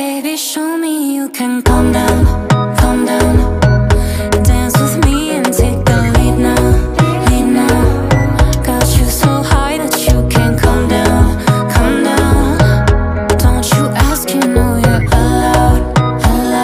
Baby, show me